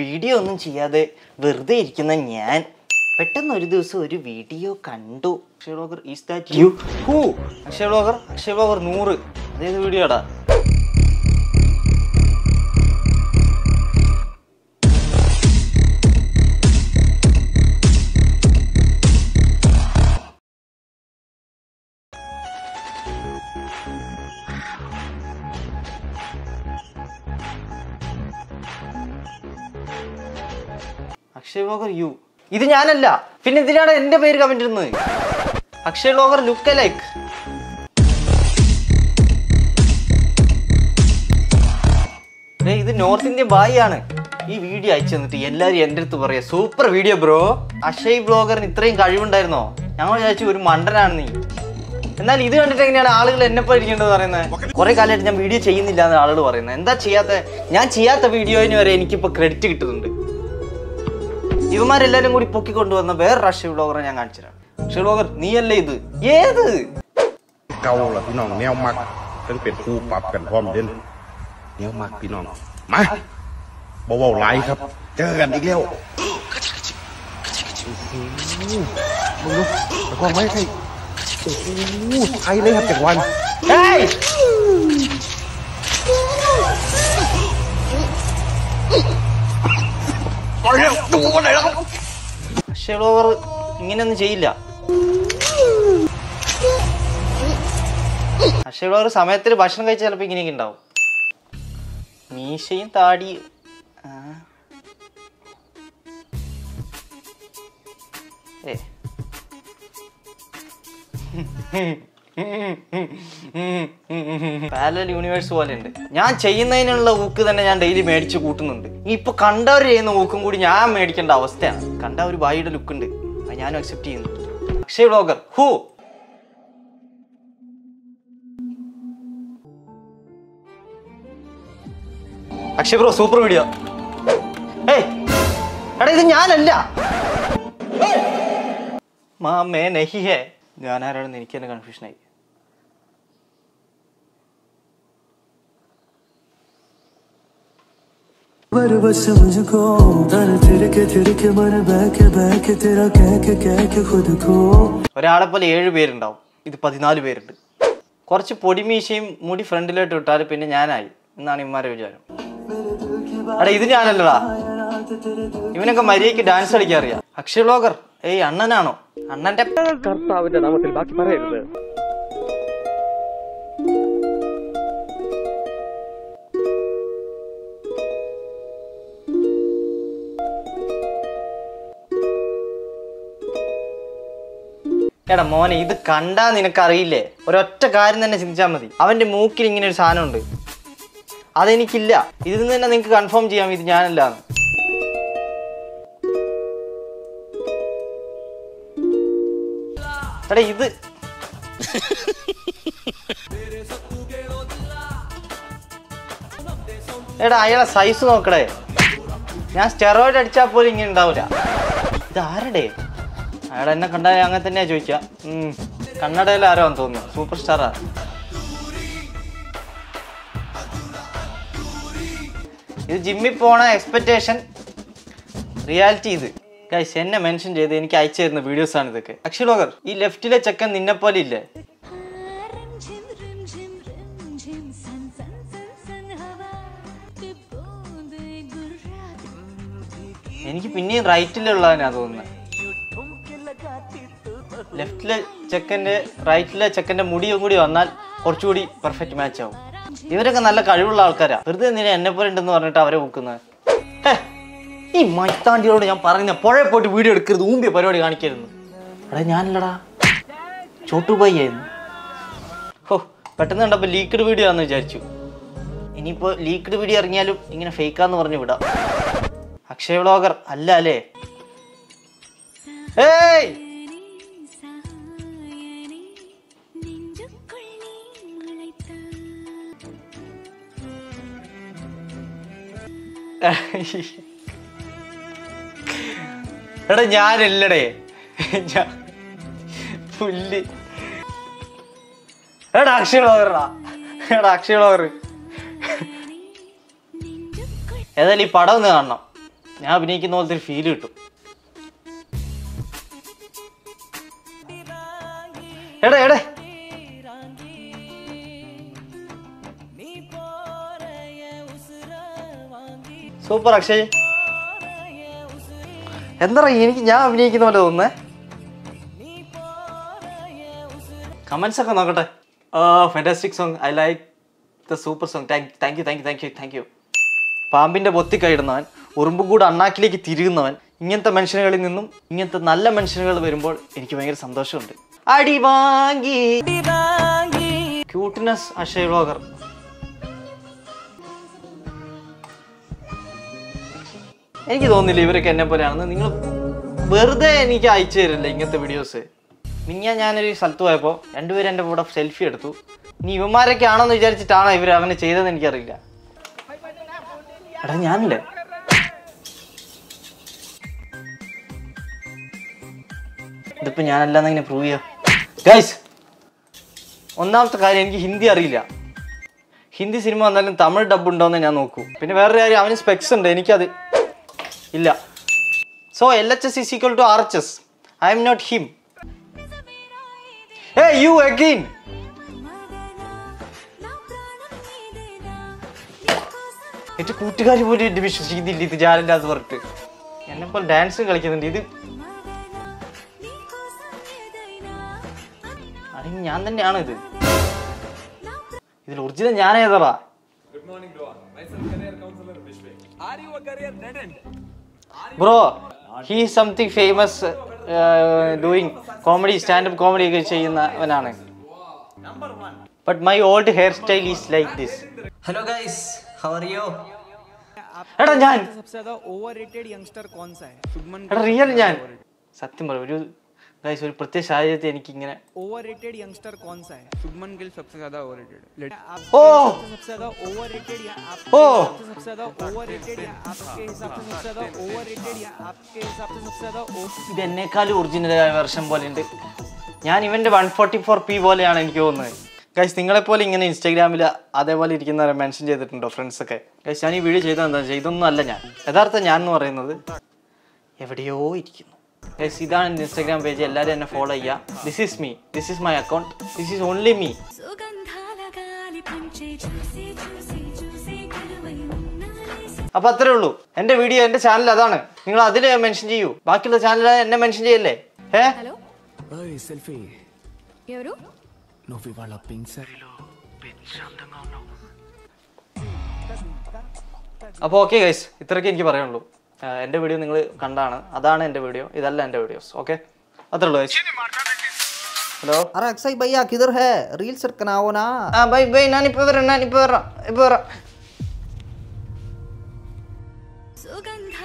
Video ഒന്നും ചെയ്യാതെ വെറുതെ ഇരിക്കുന്ന ഞാൻ പെട്ടെന്ന് ഒരു ദിവസം ഒരു വീഡിയോ കണ്ടു. Akshaya blogger is that you who Akshaya blogger Akshaya blogger നൂറ്. അതേത് വീഡിയോടാ അക്ഷയ് ബ്ലോഗർ യു ഇത് ഞാനല്ല. പിന്നെ ഇതിനാണ് എന്റെ പേര് കമന്റ് ഇടുന്നത്. അക്ഷയ് ബ്ലോഗർ ലുക്ക് ലൈക്ക് ഇത് നോർത്ത് ഇന്ത്യൻ ബായി ആണ്. ഈ വീഡിയോ അയച്ചു തന്നിട്ട് എല്ലാരും എന്റെ അടുത്ത് പറയാ സൂപ്പർ വീഡിയോ ബ്രോ അക്ഷയ് ബ്ലോഗറിന് ഇത്രയും കഴിവുണ്ടായിരുന്നോ? ഞങ്ങൾ വിചാരിച്ചു ഒരു മണ്ടനാണ് നീ. എന്നാൽ ഇത് കണ്ടിട്ട് എങ്ങനെയാണ് ആളുകൾ എന്നെ പഠിക്കേണ്ടത് പറയുന്നത്? കുറെ കാലമായിട്ട് ഞാൻ വീഡിയോ ചെയ്യുന്നില്ല എന്ന് ആളുകൾ പറയുന്നത്. എന്താ ചെയ്യാത്ത ഞാൻ ചെയ്യാത്ത വീഡിയോയിന് വരെ എനിക്കിപ്പോ ക്രെഡിറ്റ് കിട്ടുന്നുണ്ട്. ഇവന്മാരെല്ലാരും കൂടി പൊക്കിക്കൊണ്ടുവന്ന വേറെ റഷ്യ വ്ളോഗറെ ഞാൻ കാണിച്ചുതരാം റഷ്യ വ്ളോഗർ നീയല്ലേ ഇത് ഏത് เกาล่ะพี่น้องแนวมักทั้งเป็นคู่ปรับกันพร้อมเด่นแนวมักพี่น้องมาบ่เว้าหลายครับ เจอกันอีกแล้วมึงดูแล้วก็ไม่ใช่โอ้โหไทยเลยครับจากวัน เฮ้ ย റഷ്യ വ്ളോഗർ ഇങ്ങനെയൊന്നും ചെയ്യില്ല. അക്ഷയ ലോവർ സമയത്തിൽ ഭക്ഷണം കഴിച്ചാൽ ചിലപ്പോൾ ഇങ്ങനെയൊക്കെ ഉണ്ടാവും. മീശയും താടി. ഏ. പാരലൽ യൂണിവേഴ്സ് പോലെ ഉണ്ട് ഞാൻ ചെയ്യുന്നതിനുള്ള ഊക്ക് തന്നെ ഞാൻ ഡെയിലി മേടിച്ച് കൂട്ടുന്നുണ്ട്. ഇപ്പൊ കണ്ടവർ ചെയ്യുന്ന ഊക്കും കൂടി ഞാൻ മേടിക്കേണ്ട അവസ്ഥയാണ്. കണ്ട ഒരു ബായിയുടെ ലുക്ക് ഉണ്ട്. അത് ഞാനും അക്സെപ്റ്റ് ചെയ്യുന്നു. Akshay vlogger who Akshay bro super video ഏയ് എടാ ഇത് ഞാനല്ല. മാമേ നഹി ഹേ ഞാൻ ആരാണെന്ന് എനിക്ക് തന്നെ കൺഫ്യൂഷനായി बस मुझको दर तिरके तिरके मन बहके बहके तेरा कह के कह के खुद को ഒരാളെ പോലെ ഏഴ് പേരുണ്ടാവും ഇത് പതിനാല് പേരുണ്ട് കുറച്ച് പൊടിമീശയും മുടി ഫ്രണ്ടിലോട്ട് ഇട്ടാൽ പിന്നെ ഞാനായി എന്നാണ് ഇമ്മാരെ വിചാരം എടാ ഇത് ഞാനല്ലടാ ഇവനൊക്കെ മര്യാദയ്ക്ക് ഡാൻസ് കളിക്കാൻ അറിയാം അക്ഷയ് വ്ളോഗർ ഏയ് അണ്ണനാണോ അണ്ണന്റെ കർത്താവിന്റെ നാമത്തിൽ ബാക്കി പറയരുത് എടാ മോനെ ഇത് കണ്ടാ നിനക്കറിയില്ലേ? ഒരൊറ്റ കാര്യം തന്നെ ചിന്തിച്ചാൽ മതി. അവന്റെ മൂക്കിൽ ഇങ്ങനെ ഒരു സാധനമുണ്ട്. അതെനിക്കില്ല. ഇതിൽ നിന്ന് തന്നെ നിങ്ങൾക്ക് കൺഫേം ചെയ്യാം ഇത് ഞാനല്ല ഇത് എടാ അയാളെ സൈസ് നോക്കടേ. ഞാൻ സ്റ്റെറോയിഡ് അടിച്ചാൽ പോലും ഇങ്ങനെ ഉണ്ടാവില്ല ഇത് ആരുടെ അയാൾ എന്നെ കണ്ടാൽ അങ്ങനെ തന്നെയാ ചോദിക്കുക. കന്നഡയിൽ ആരോന്ന് തോന്നുന്നു. സൂപ്പർ സ്റ്റാറാ ഇത് ജിമ്മിൽ പോണ എക്സ്പെക്റ്റേഷൻ റിയാലിറ്റി ഇത്. ഗൈസ് എന്നെ മെൻഷൻ ചെയ്ത് എനിക്ക് അയച്ചു തരുന്ന വീഡിയോസ് ആണ് ഇതൊക്കെ. അക്ഷലോകർ ഈ ലെഫ്റ്റിലെ ചെക്കൻ നിന്നെ പോലെ ഇല്ലേ? എനിക്ക് പിന്നെയും റൈറ്റിലുള്ളതിനാ തോന്നുന്നത് ലെഫ്റ്റിലെ ചെക്കന്റെ റൈറ്റിലെ ചെക്കന്റെ മുടിയും കൂടി വന്നാൽ കുറച്ചുകൂടി പെർഫെക്റ്റ് മാച്ച് ആവും. ഇവരൊക്കെ നല്ല കഴിവുള്ള ആൾക്കാരാ. വെറുതെ നിന്നെ എന്നെ പോലെ ഉണ്ടെന്ന് പറഞ്ഞിട്ട് അവരെ നോക്കുന്നത് ഈ മൈത്താണ്ടിയോട് ഞാൻ പറഞ്ഞ പുഴ പോയിട്ട് വീഡിയോ എടുക്കരുത് ഊമ്പിയ പരിപാടി കാണിക്കരുത്. എടാ ഞാനല്ലടാ. ചോട്ടുബായി ആയിരുന്നു ഹോ പെട്ടെന്ന് കണ്ടപ്പോൾ ലീക്ക്ഡ് വീഡിയോ ആണെന്ന് വിചാരിച്ചു. ഇനിയിപ്പോൾ ലീക്ക്ഡ് വീഡിയോ ഇറങ്ങിയാലും ഇങ്ങനെ ഫേക്കാന്ന് പറഞ്ഞു വിടാം. അക്ഷയ വ്ളോഗർ അല്ല അല്ലേ? ഏയ്! എടാ ഞാനല്ലടേ. പുല്ല്. എടാ അക്ഷയ ഉള്ളവരടാ എടാ അക്ഷയ ഉള്ളവർ ഏതായാലും ഈ പടം ഒന്ന് കാണണം. ഞാൻ അഭിനയിക്കുന്ന പോലത്തെ ഒരു ഫീൽ കിട്ടും. എടാ എടേ. സൂപ്പർ അക്ഷയ്. എന്താ എനിക്ക് ഞാൻ അഭിനയിക്കുന്ന പോലെ തോന്നുന്നേ? കമന്റ്സ് ഒക്കെ നോക്കട്ടെ. Fantastic song I like the super song thank you thank you thank you thank you പാമ്പിന്റെ പൊത്തി കയറുന്നവൻ ഉറുമ്പുകൂട് അണ്ണാക്കിലേക്ക് തിരികുന്നവൻ ഇങ്ങനത്തെ മനുഷ്യനുകളിൽ നിന്നും ഇങ്ങനത്തെ നല്ല മനുഷ്യനുകൾ വരുമ്പോൾ എനിക്ക് ഭയങ്കര സന്തോഷമുണ്ട്. അടി വാങ്ങി ക്യൂട്ട്നെസ് അക്ഷയ് വ്ളോഗർ എനിക്ക് തോന്നുന്നില്ല ഇവരൊക്കെ എന്നെ പോലെയാണെന്ന്. നിങ്ങൾ വെറുതെ എനിക്ക് അയച്ചു തരില്ല ഇങ്ങനത്തെ വീഡിയോസ് മിഞ്ഞാ ഞാനൊരു സ്ഥലത്ത് പോയപ്പോൾ രണ്ടുപേരും എന്റെ കൂടെ സെൽഫി എടുത്തു. ഇനി ഇവന്മാരൊക്കെ ആണെന്ന് വിചാരിച്ചിട്ടാണോ ഇവർ അങ്ങനെ ചെയ്തതെന്ന് എനിക്കറിയില്ല. എടാ ഞാനില്ലേ? ഇതിപ്പോൾ ഞാനല്ലാന്ന് ഇങ്ങനെ പ്രൂവ് ചെയ്യാം? ഗൈസ് ഒന്നാമത്തെ കാര്യം എനിക്ക് ഹിന്ദി അറിയില്ല. ഹിന്ദി സിനിമ വന്നാലും തമിഴ് ഡബ് ഉണ്ടോന്ന് ഞാൻ നോക്കൂ. പിന്നെ വേറൊരു കാര്യം അവന് സ്പെക്സ് ഉണ്ട്. എനിക്കത് ഇല്ല. So L H S is equal to R H S I'm not him a you again എന്റെ കൂട്ടുകാർ പോലും എന്നെ വിശ്വസിക്കുന്നില്ല ഇത് ഞാനില്ലാന്ന് പറഞ്ഞിട്ട്. എന്നെ പോലെ ഡാൻസ് കളിക്കുന്നുണ്ട് ഇത്. അല്ലെങ്കിൽ ഞാൻ തന്നെയാണ് ഇത്. ഇതിൽ ഒറിജിനൽ ഞാൻ ഏതാ bro he something famous doing comedy standup comedy ഒക്കെ ചെയ്യുന്നവനാണ്. But my old hair style is like this hello guys how are you എടാ ഞാൻ. റിയൽ ഞാൻ. സത്യം പറ ഒരു ഗൈസ് ഒരു പ്രത്യേക സാഹചര്യത്തിൽ എനിക്ക് ഇങ്ങനെ ओवररेटेड यंगस्टर कौन सा है शुभमन गिल सबसे ज्यादा ओवररेटेड ओ सबसे ज्यादा ओवररेटेड या आपके ओ हिसाब से सबसे ज्यादा ओवररेटेड या आपके हिसाब से सबसे ज्यादा ओवररेटेड या आपके हिसाब से सबसे ज्यादा ओ- ഇത് എന്നെക്കാളും ഒറിജിനലായ വെർഷൻ പോലെ ഉണ്ട് ഞാൻ ഇവന്റെ വൺ ഫോർട്ടി ഫോർ പി പോലെയാണ് എനിക്ക് തോന്നുന്നത് ഗൈസ് നിങ്ങളെപ്പോലെ ഇങ്ങനെ ഇൻസ്റ്റാഗ്രാമിൽ അതേപോലെ ഇരിക്കുന്നവരെ മെൻഷൻ ചെയ്തിട്ടുണ്ടോ ഫ്രണ്ട്സ് ഒക്കെ ഗൈസ് ഞാൻ ഈ വീഡിയോ ചെയ്തത് എന്താ വെച്ചാൽ ഇതൊന്നും അല്ല ഞാൻ യഥാർത്ഥ ഞാൻ എന്ന് പറയുന്നത് എവിടെയോ ഇരിക്കുന്നു ഗൈസ് ഇതാണ് ഇൻസ്റ്റാഗ്രാം പേജ് എല്ലാവരും എന്നെ ഫോളോ ചെയ്യുക. This is me this is my account this is only me അപ്പൊ അത്രേ ഉള്ളൂ. എന്റെ വീഡിയോ എന്റെ ചാനൽ അതാണ്. നിങ്ങൾ അതിൽ മെൻഷൻ ചെയ്യൂ. ബാക്കിയുള്ള ചാനൽ എന്നെ മെൻഷൻ ചെയ്യല്ലേ? അപ്പൊ അപ്പോൾ ഓക്കെ ഗൈസ് ഇത്രയൊക്കെ എനിക്ക് പറയാനുള്ളൂ. എന്റെ വീഡിയോ നിങ്ങൾ കണ്ടാണ്. അതാണ് എന്റെ വീഡിയോ. ഇതല്ല എന്റെ വീഡിയോസ്. ഓക്കെ അത്രേ ഹലോ അറേ അക്സൈ ഭയ്യ കിതർ ഹേ. റീൽസ് എടുക്കണാവോ ആ ബൈ ബൈ ഞാൻ ഇപ്പോൾ വരാം ഞാൻ ഇപ്പോൾ വരാം ഇപ്പോൾ വരാം. സുഗന്ധ